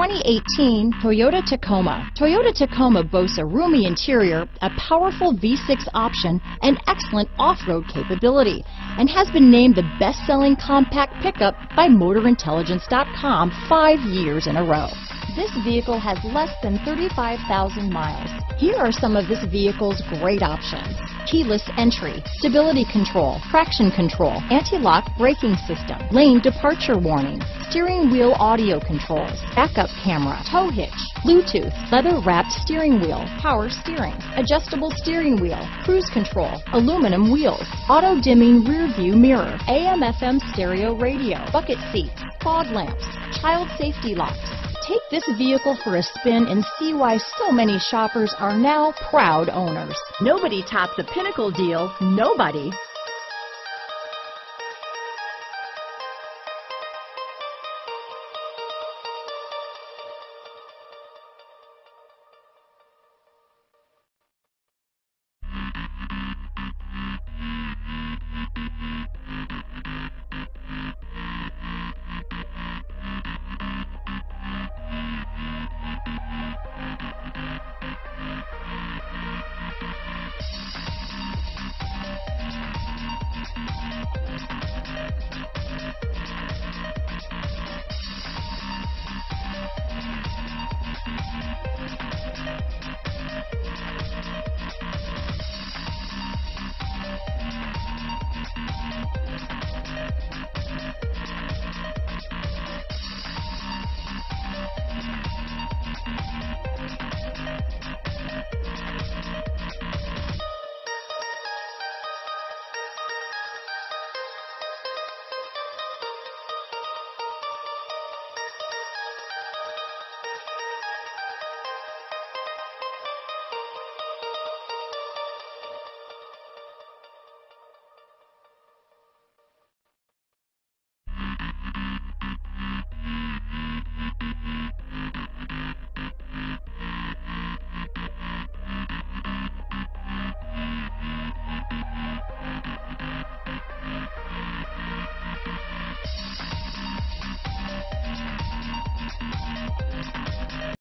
2018 Toyota Tacoma. Toyota Tacoma boasts a roomy interior, a powerful V6 option, and excellent off-road capability, and has been named the best-selling compact pickup by MotorIntelligence.com five years in a row. This vehicle has less than 35,000 miles. Here are some of this vehicle's great options. Keyless entry, stability control, traction control, anti-lock braking system, lane departure warning, steering wheel audio controls, backup camera, tow hitch, Bluetooth, leather wrapped steering wheel, power steering, adjustable steering wheel, cruise control, aluminum wheels, auto dimming rear view mirror, AM FM stereo radio, bucket seats, fog lamps, child safety locks, Take this vehicle for a spin and see why so many shoppers are now proud owners. Nobody topped the Pinnacle deal. Nobody.